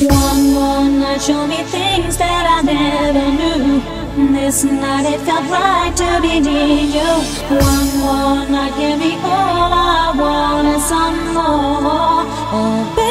One more night, show me things that I never knew. This night it felt right to be near you. One more night, give me all I want and some more. Oh.